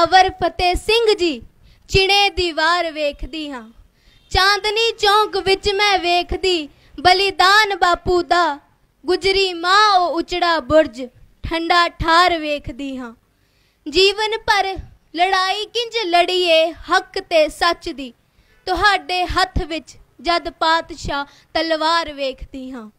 ਜ਼ੋਰਾਵਰ ਫਤਿਹ ਸਿੰਘ ਜੀ, ਚਿਣੇ ਦੀਵਾਰ ਵੇਖਦੀ ਹਾਂ। ਚਾਂਦਨੀ ਚੌਂਕ ਵਿੱਚ ਮੈਂ ਵੇਖਦੀ, ਬਲੀਦਾਨ ਬਾਪੂ ਦਾ। ਗੁਜਰੀ ਮਾਂ ਉਹ ਉਚੜਾ ਬੁਰਜ, ਠੰਡਾ ਠਾਰ ਵੇਖਦੀ ਹਾਂ। ਜੀਵਨ ਭਰ ਲੜਾਈ ਕਿੰਜ ਲੜੀਏ, ਹੱਕ ਤੇ ਸੱਚ ਦੀ। ਤੁਹਾਡੇ ਹੱਥ ਵਿੱਚ ਜਦ ਪਾਤਸ਼ਾਹ ਤਲਵਾਰ ਵੇਖਦੀ ਹਾਂ।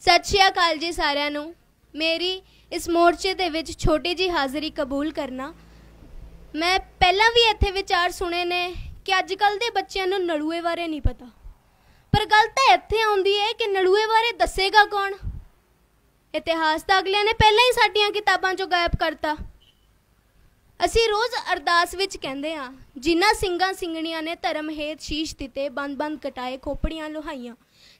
ਸਤਿ ਸ਼੍ਰੀ ਅਕਾਲ ਜੀ ਸਾਰਿਆਂ ਨੂੰ। ਮੇਰੀ ਇਸ ਮੋਰਚੇ ਦੇ ਵਿੱਚ ਛੋਟੀ ਜੀ ਹਾਜ਼ਰੀ ਕਬੂਲ ਕਰਨਾ ਮੈਂ ਪਹਿਲਾਂ ਵੀ ਇੱਥੇ ਵਿਚਾਰ ਸੁਣੇ ਨੇ ਕਿ ਅੱਜ ਕੱਲ ਦੇ ਬੱਚਿਆਂ ਨੂੰ ਨੜੂਏ ਬਾਰੇ ਨਹੀਂ ਪਤਾ। ਪਰ ਗੱਲ ਤਾਂ ਇੱਥੇ ਆਉਂਦੀ ਹੈ ਕਿ ਨੜੂਏ ਬਾਰੇ ਦੱਸੇਗਾ ਕੌਣ? ਇਤਿਹਾਸ ਤਾਂ ਅਗਲਿਆਂ ਨੇ ਪਹਿਲਾਂ ਹੀ ਸਾਡੀਆਂ ਕਿਤਾਬਾਂ 'ਚੋਂ ਗਾਇਬ ਕਰਤਾ। ਅਸੀਂ ਰੋਜ਼ ਅਰਦਾਸ ਵਿੱਚ ਕਹਿੰਦੇ ਆ ਜਿਨ੍ਹਾਂ ਸਿੰਘਾਂ ਸਿੰਘਣੀਆਂ ਨੇ ਧਰਮ ਹੇਤ ਸ਼ੀਸ਼ ਦਿੱਤੇ, ਬੰਦ-ਬੰਦ ਕਟਾਏ, ਖੋਪੜੀਆਂ ਲੋਹਾਈਆਂ,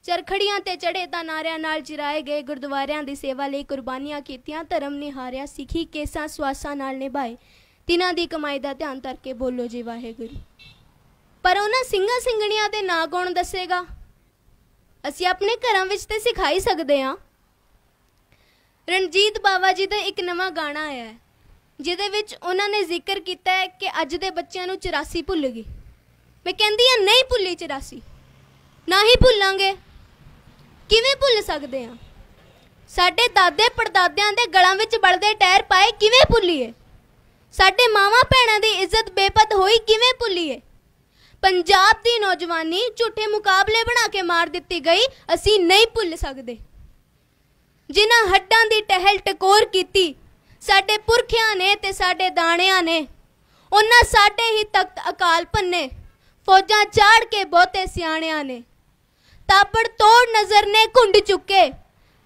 ਚਰਖੜੀਆਂ ਤੇ ਚੜੇ ਤਾਂ ਨਾਰਿਆਂ ਨਾਲ ਚਿਰਾਏ ਗਏ, ਗੁਰਦੁਆਰਿਆਂ ਦੀ ਸੇਵਾ ਲਈ ਕੁਰਬਾਨੀਆਂ ਕੀਤੀਆਂ, ਧਰਮ ਨਿਹਾਰਿਆ, ਸਿੱਖੀ ਕੇਸਾਂ ਸਵਾਸਾਂ ਨਾਲ ਨਿਭਾਏ। ਤਿਨਾਂ ਦੀ ਕਮਾਈ ਦਾ ਧਿਆਨ ਧਰ ਕੇ ਬੋਲੋ ਜੀ ਵਾਹਿਗੁਰੂ। ਪਰ ਉਹਨਾਂ ਸਿੰਘਾਂ ਸਿੰਘਣੀਆਂ ਦੇ ਨਾਂ ਕੌਣ ਦੱਸੇਗਾ? ਅਸੀਂ ਆਪਣੇ ਘਰਾਂ ਵਿੱਚ ਤੇ ਸਿਖਾਈ ਸਕਦੇ ਹਾਂ। ਰਣਜੀਤ ਬਾਵਾ ਜੀ ਦਾ ਇੱਕ ਨਵਾਂ ਗਾਣਾ ਆਇਆ ਹੈ, ਜਿਹਦੇ ਵਿੱਚ ਉਹਨਾਂ ਨੇ ਜ਼ਿਕਰ ਕੀਤਾ ਹੈ ਕਿ ਅੱਜ ਦੇ ਬੱਚਿਆਂ ਨੂੰ 84 ਭੁੱਲ ਗਈ ਮੈਂ ਕਹਿੰਦੀ ਹਾਂ, ਨਹੀਂ ਭੁੱਲੀ 84 ਨਾ ਹੀ ਭੁੱਲਾਂਗੇ। ਕਿਵੇਂ ਭੁੱਲ ਸਕਦੇ ਹਾਂ? ਸਾਡੇ ਦਾਦੇ ਪੜਦਾਦਿਆਂ ਦੇ ਗਲਾਂ ਵਿੱਚ ਬਲਦੇ ਟਾਇਰ ਪਾਏ ਕਿਵੇਂ ਭੁੱਲੀਏ? ਸਾਡੇ ਮਾਵਾਂ ਭੈਣਾਂ ਦੀ ਇੱਜ਼ਤ ਬੇਪਤ ਹੋਈ ਕਿਵੇਂ ਭੁੱਲੀਏ? ਪੰਜਾਬ ਦੀ ਨੌਜਵਾਨੀ ਝੂਠੇ ਮੁਕਾਬਲੇ ਬਣਾ ਕੇ ਮਾਰ ਦਿੱਤੀ ਗਈ, ਅਸੀਂ ਨਹੀਂ ਭੁੱਲ ਸਕਦੇ। ਜਿਨ੍ਹਾਂ ਹੱਡਾਂ ਦੀ ਟਹਿਲ ਟਕੋਰ ਕੀਤੀ, ਸਾਡੇ ਪੁਰਖਿਆਂ ਨੇ ਤੇ ਸਾਡੇ ਦਾਣਿਆਂ ਨੇ, ਉਹਨਾਂ ਸਾਡੇ ਹੀ ਤਖਤ ਅਕਾਲ ਪੰਨੇ, ਫੌਜਾਂ ਚਾੜ ਕੇ ਬਹੁਤੇ ਸਿਆਣਿਆਂ ਨੇ। ਤਾਬੜ ਤੋੜ ਨਜ਼ਰ ਨੇ ਘੁੰਡ ਚੁੱਕੇ,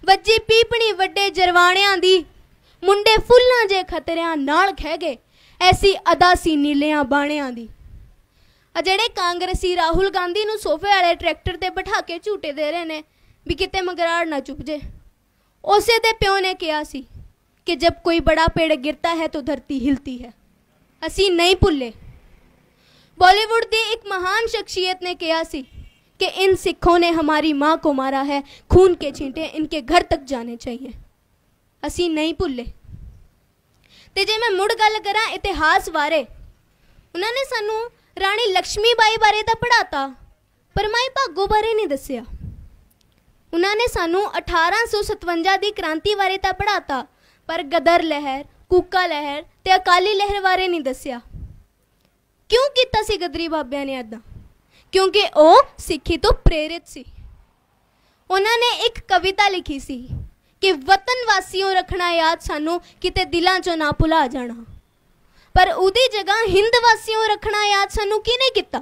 ਵੱਜੀ ਪੀਪਣੀ ਵੱਡੇ ਜਰਵਾਣਿਆਂ ਦੀ ਮੁੰਡੇ ਫੁੱਲਾਂ ਜੇ ਖਤਰਿਆਂ ਨਾਲ ਖਹਿ ਗਏ ਐਸੀ ਅਦਾ ਸੀ ਨੀਲਿਆਂ ਬਾਣਿਆਂ ਦੀ ਆ ਜਿਹੜੇ ਕਾਂਗਰਸੀ ਰਾਹੁਲ ਗਾਂਧੀ ਨੂੰ ਸੋਫੇ ਵਾਲੇ ਟਰੈਕਟਰ ਤੇ ਬਿਠਾ ਕੇ ਝੂਟੇ ਦੇ ਰਹੇ ਨੇ ਵੀ ਕਿਤੇ ਮਗਰਾੜ ਨਾ ਚੁੱਪ ਜੇ ਉਸੇ ਦੇ ਪਿਓ ਨੇ ਕਿਹਾ ਸੀ ਕਿ ਜਬ ਕੋਈ ਬੜਾ ਪੇੜ ਗਿਰਤਾ ਹੈ ਤਾਂ ਧਰਤੀ ਹਿਲਤੀ ਹੈ ਅਸੀਂ ਨਹੀਂ ਭੁੱਲੇ बॉलीवुड ਦੀ ਇੱਕ ਮਹਾਨ ਸ਼ਖਸੀਅਤ ਨੇ ਕਿਹਾ ਸੀ कि इन सिखों ने हमारी माँ को मारा है खून के छींटे इनके घर तक जाने चाहिए ਅਸੀਂ ਨਹੀਂ ਭੁੱਲੇ। ਤੇ ਜੇ ਮੈਂ ਮੁੜ ਗੱਲ ਕਰਾਂ ਇਤਿਹਾਸ ਬਾਰੇ, ਉਹਨਾਂ ਨੇ ਸਾਨੂੰ ਰਾਣੀ ਲక్ష్ਮੀ ਬਾਈ ਬਾਰੇ ਤਾਂ ਪੜਾਤਾ ਪਰ ਮਾਈ ਭਾਗੋ ਬਾਰੇ ਨਹੀਂ ਦੱਸਿਆ। ਉਹਨਾਂ ਨੇ ਸਾਨੂੰ 1857 ਦੀ ਕ੍ਰਾਂਤੀ ਬਾਰੇ ਤਾਂ ਪੜਾਤਾ ਪਰ ਗਦਰ ਲਹਿਰ, ਕੂਕਾ ਲਹਿਰ ਤੇ ਅਕਾਲੀ ਲਹਿਰ ਬਾਰੇ ਨਹੀਂ ਦੱਸਿਆ। ਕਿਉਂ ਕੀਤਾ ਸੀ ਗਦਰੀ ਬਾਬਿਆਂ ਨੇ ਐਦਾਂ ਕਿਉਂਕਿ ਉਹ ਸਿੱਖੀ ਤੋਂ ਪ੍ਰੇਰਿਤ ਸੀ। ਉਹਨਾਂ ਨੇ ਇੱਕ ਕਵਿਤਾ ਲਿਖੀ ਸੀ ਕਿ ਵਤਨ ਵਾਸੀਓ ਰੱਖਣਾ ਯਾਦ ਸਾਨੂੰ ਕਿਤੇ ਦਿਲਾਂ 'ਚੋਂ ਨਾ ਭੁਲਾ ਜਾਣਾ। ਪਰ ਉਹਦੀ ਜਗ੍ਹਾ ਹਿੰਦ ਵਾਸੀਓ ਰੱਖਣਾ ਯਾਦ ਸਾਨੂੰ ਕਿਹਨੇ ਕੀਤਾ?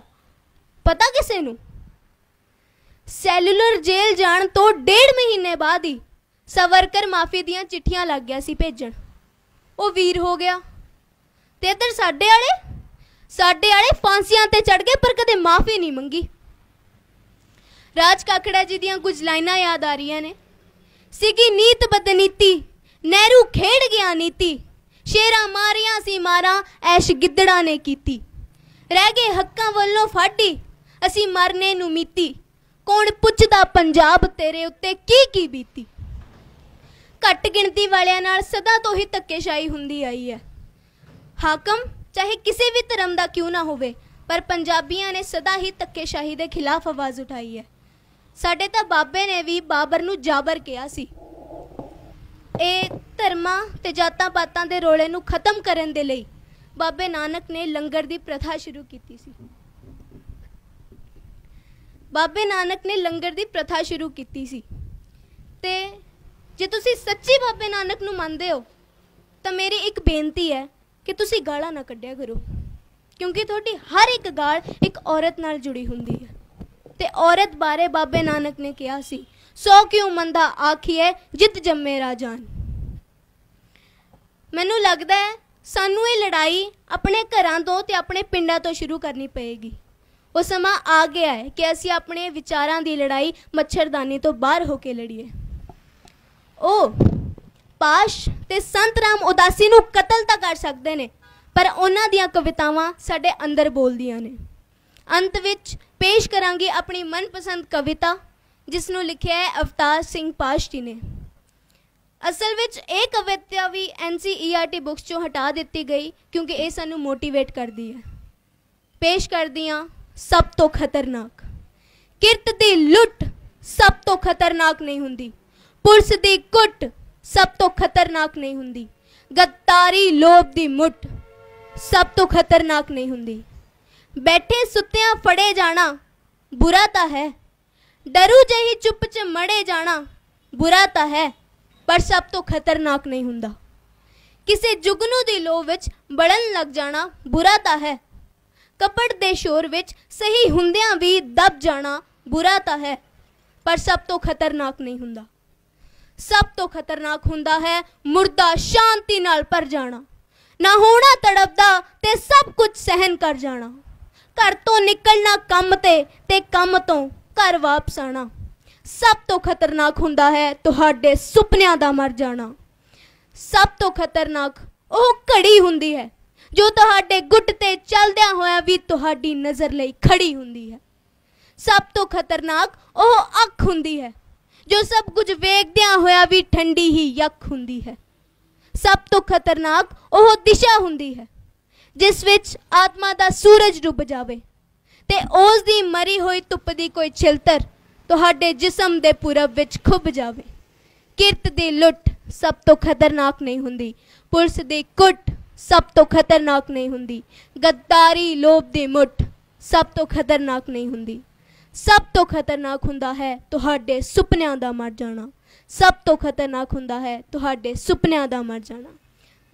ਪਤਾ ਕਿਸੇ ਨੂੰ? ਸੈਲੂਲਰ ਜੇਲ੍ਹ ਜਾਣ ਤੋਂ ਡੇਢ ਮਹੀਨੇ ਬਾਅਦ ਹੀ ਸਵਰਕਰ ਮਾਫੀ ਦੀਆਂ ਚਿੱਠੀਆਂ ਲੱਗ ਗਿਆ ਸੀ ਭੇਜਣ। ਉਹ ਵੀਰ ਹੋ ਗਿਆ। ਤੇ ਇੱਧਰ ਸਾਡੇ ਵਾਲੇ? ਸਾਡੇ ਵਾਲੇ ਫਾਂਸੀਆਂ ਤੇ ਚੜ ਗਏ ਪਰ ਕਦੇ ਮਾਫੀ ਨਹੀਂ ਮੰਗੀ। ਰਾਜ ਕਾਕੜਾ ਜੀ ਦੀਆਂ ਕੁਝ ਲਾਈਨਾਂ ਯਾਦ ਆ ਰਹੀਆਂ ਨੇ। ਸੀਗੀ ਨੀਤ ਬਦਨੀਤੀ, ਨਹਿਰੂ ਖੇਡ ਗਿਆ ਨੀਤੀ, ਸ਼ੇਰਾਂ ਮਾਰੀਆਂ ਸੀ ਮਾਰਾਂ, ਐਸ਼ ਗਿੱਦੜਾਂ ਨੇ ਕੀਤੀ। ਰਹਿ ਗਏ ਹੱਕਾਂ ਵੱਲੋਂ ਫਾਡੀ ਅਸੀਂ ਮਰਨੇ ਨੂੰ ਮੀਤੀ। ਕੌਣ ਪੁੱਛਦਾ ਪੰਜਾਬ ਤੇਰੇ ਉੱਤੇ ਕੀ ਕੀ ਬੀਤੀ? ਘੱਟ ਗਿਣਤੀ ਵਾਲਿਆਂ ਨਾਲ ਸਦਾ ਤੋਂ ਹੀ ਧੱਕੇਸ਼ਾਹੀ ਹੁੰਦੀ ਆਈ ਹੈ। ਹਾਕਮ ਚਾਹੇ ਕਿਸੇ ਵੀ ਧਰਮ ਦਾ ਕਿਉਂ ਨਾ ਹੋਵੇ, ਪਰ ਪੰਜਾਬੀਆਂ ਨੇ ਸਦਾ ਹੀ ਧੱਕੇਸ਼ਾਹੀ ਦੇ ਖਿਲਾਫ ਆਵਾਜ਼ ਉਠਾਈ ਹੈ। ਸਾਡੇ ਤਾਂ ਬਾਬੇ ਨੇ ਵੀ ਬਾਬਰ ਨੂੰ ਜਾਬਰ ਕਿਹਾ ਸੀ। ਇਹ ਧਰਮਾਂ ਤੇ ਜਾਤਾਂ ਪਾਤਾਂ ਦੇ ਰੋਲੇ ਨੂੰ ਖਤਮ ਕਰਨ ਦੇ ਲਈ ਬਾਬੇ ਨਾਨਕ ਨੇ ਲੰਗਰ ਦੀ ਪ੍ਰਥਾ ਸ਼ੁਰੂ ਕੀਤੀ ਸੀ। ਬਾਬੇ ਨਾਨਕ ਨੇ ਲੰਗਰ ਦੀ ਪ੍ਰਥਾ ਸ਼ੁਰੂ ਕੀਤੀ ਸੀ। ਤੇ ਜੇ ਤੁਸੀਂ ਸੱਚੀ ਬਾਬੇ ਨਾਨਕ ਨੂੰ ਮੰਨਦੇ ਹੋ, ਤਾਂ ਮੇਰੀ ਇੱਕ ਬੇਨਤੀ ਹੈ ਕਿ ਤੁਸੀਂ ਗਾਲਾਂ ਨਾ ਕੱਢਿਆ ਕਰੋ। ਕਿਉਂਕਿ ਤੁਹਾਡੀ ਹਰ ਇੱਕ ਗਾਲ ਇੱਕ ਔਰਤ ਨਾਲ ਜੁੜੀ ਹੁੰਦੀ ਹੈ। ਤੇ ਔਰਤ ਬਾਰੇ ਬਾਬੇ ਨਾਨਕ ਨੇ ਕਿਹਾ ਸੀ, ਸੋ ਕਿਉ ਮੰਦਾ ਆਖੀਏ ਜਿੱਤ ਜੰਮੇ ਰਾਜਾਨ। ਮੈਨੂੰ ਲੱਗਦਾ ਹੈ, ਸਾਨੂੰ ਇਹ ਲੜਾਈ ਆਪਣੇ ਘਰਾਂ ਤੋਂ ਤੇ ਆਪਣੇ ਪਿੰਡਾਂ ਤੋਂ ਸ਼ੁਰੂ ਕਰਨੀ ਪਏਗੀ। ਉਹ ਸਮਾਂ ਆ ਗਿਆ ਹੈ ਕਿ ਅਸੀਂ ਆਪਣੇ ਵਿਚਾਰਾਂ ਦੀ ਲੜਾਈ ਮੱਛਰਦਾਨੀ ਤੋਂ ਬਾਹਰ ਹੋ ਕੇ ਲੜੀਏ। ਉਹ ਪਾਸ਼ ਤੇ ਸੰਤ ਰਾਮ ਉਦਾਸੀ ਨੂੰ ਕਤਲ ਤਾਂ ਕਰ ਸਕਦੇ ਨੇ, ਪਰ ਉਹਨਾਂ ਦੀਆਂ ਕਵਿਤਾਵਾਂ ਸਾਡੇ ਅੰਦਰ ਬੋਲਦੀਆਂ ਨੇ। ਅੰਤ ਵਿੱਚ ਪੇਸ਼ ਕਰਾਂਗੀ ਆਪਣੀ ਮਨਪਸੰਦ ਕਵਿਤਾ ਜਿਸ ਨੂੰ ਲਿਖਿਆ ਹੈ ਅਵਤਾਰ ਸਿੰਘ ਪਾਸ਼ ਜੀ ਨੇ। ਅਸਲ ਵਿੱਚ ਇਹ ਕਵਿਤਾ ਵੀ NCERT ਬੁੱਕਸ ਚੋਂ ਹਟਾ ਦਿੱਤੀ ਗਈ, ਕਿਉਂਕਿ ਇਹ ਸਾਨੂੰ ਮੋਟੀਵੇਟ ਕਰਦੀ ਹੈ। ਪੇਸ਼ ਕਰਦੀਆਂ ਸਭ ਤੋਂ ਖਤਰਨਾਕ। ਕਿਰਤ ਦੀ ਲੁੱਟ ਸਭ ਤੋਂ ਖਤਰਨਾਕ ਨਹੀਂ ਹੁੰਦੀ। ਪੁਰਸ ਦੀ ਕੁੱਟ ਸਭ ਤੋਂ ਖਤਰਨਾਕ ਨਹੀਂ ਹੁੰਦੀ। ਗੱਤਾਰੀ ਲੋਭ ਦੀ ਮੁੱਠ ਸਭ ਤੋਂ ਖਤਰਨਾਕ ਨਹੀਂ ਹੁੰਦੀ। ਬੈਠੇ ਸੁੱਤਿਆਂ ਫੜੇ ਜਾਣਾ, ਬੁਰਾ ਤਾਂ ਹੈ। ਡਰੂ ਜਹੀ ਚੁੱਪ ਚ ਮੜੇ ਜਾਣਾ, ਬੁਰਾ ਤਾਂ ਹੈ। ਪਰ ਸਭ ਤੋਂ ਖਤਰਨਾਕ ਨਹੀਂ ਹੁੰਦਾ। ਕਿਸੇ ਜੁਗਨੂ ਦੀ ਲੋਹ ਵਿੱਚ ਬੜਨ ਲੱਗ ਜਾਣਾ, ਬੁਰਾ ਤਾਂ ਹੈ। ਕਪੜ ਦੇ ਸ਼ੋਰ ਵਿੱਚ ਸਹੀ ਹੁੰਦਿਆਂ ਵੀ ਦਬ ਜਾਣਾ, ਬੁਰਾ ਤਾਂ ਹੈ। ਪਰ ਸਭ ਤੋਂ ਖਤਰਨਾਕ ਨਹੀਂ ਹੁੰਦਾ। ਸਭ ਤੋਂ ਖਤਰਨਾਕ ਹੁੰਦਾ ਹੈ ਮੁਰਦਾ ਸ਼ਾਂਤੀ ਨਾਲ ਪਰ ਜਾਣਾ। ਨਾ ਹੋਣਾ ਤੜਪਦਾ ਤੇ ਸਭ ਕੁਝ ਸਹਿਨ ਕਰ ਜਾਣਾ। ਘਰ ਤੋਂ ਨਿਕਲਣਾ ਕੰਮ ਤੇ ਤੇ ਕੰਮ ਤੋਂ ਘਰ ਵਾਪਸ ਆਣਾ। ਸਭ ਤੋਂ ਖਤਰਨਾਕ ਹੁੰਦਾ ਹੈ ਤੁਹਾਡੇ ਸੁਪਨਿਆਂ ਦਾ ਮਰ ਜਾਣਾ। ਸਭ ਤੋਂ ਖਤਰਨਾਕ ਉਹ ਘੜੀ ਹੁੰਦੀ ਹੈ ਜੋ ਤੁਹਾਡੇ ਗੁੱਟ ਤੇ ਚੱਲਦਿਆਂ ਹੋਇਆ ਵੀ ਤੁਹਾਡੀ ਨਜ਼ਰ ਲਈ ਖੜੀ ਹੁੰਦੀ ਹੈ। ਸਭ ਤੋਂ ਖਤਰਨਾਕ ਉਹ ਅੱਖ ਹੁੰਦੀ ਹੈ ਜੋ ਸਭ ਕੁਝ ਵੇਖਦਿਆਂ ਹੋਇਆ ਵੀ ਠੰਡੀ ਹੀ ਯੱਖ ਹੁੰਦੀ ਹੈ। ਸਭ ਤੋਂ ਖਤਰਨਾਕ ਉਹ ਦਿਸ਼ਾ ਹੁੰਦੀ ਹੈ ਜਿਸ ਵਿੱਚ ਆਤਮਾ ਦਾ ਸੂਰਜ ਡੁੱਬ ਜਾਵੇ ਤੇ ਉਸ ਦੀ ਮਰੀ ਹੋਈ ਧੁੱਪ ਦੀ ਕੋਈ ਛਿਲਤਰ ਤੁਹਾਡੇ ਜਿਸਮ ਦੇ ਪੂਰਬ ਵਿੱਚ ਖੁੱਭ ਜਾਵੇ। ਕਿਰਤ ਦੀ ਲੁੱਟ ਸਭ ਤੋਂ ਖਤਰਨਾਕ ਨਹੀਂ ਹੁੰਦੀ। ਪੁਲਿਸ ਦੀ ਕੁੱਟ ਸਭ ਤੋਂ ਖਤਰਨਾਕ ਨਹੀਂ ਹੁੰਦੀ। ਗੱਦਾਰੀ, ਲੋਭ ਦੀ ਮੁੱਠ ਸਭ ਤੋਂ ਖਤਰਨਾਕ ਨਹੀਂ ਹੁੰਦੀ। ਸਭ ਤੋਂ ਖਤਰਨਾਕ ਹੁੰਦਾ ਹੈ ਤੁਹਾਡੇ ਸੁਪਨਿਆਂ ਦਾ ਮਰ ਜਾਣਾ। ਸਭ ਤੋਂ ਖਤਰਨਾਕ ਹੁੰਦਾ ਹੈ ਤੁਹਾਡੇ ਸੁਪਨਿਆਂ ਦਾ ਮਰ ਜਾਣਾ।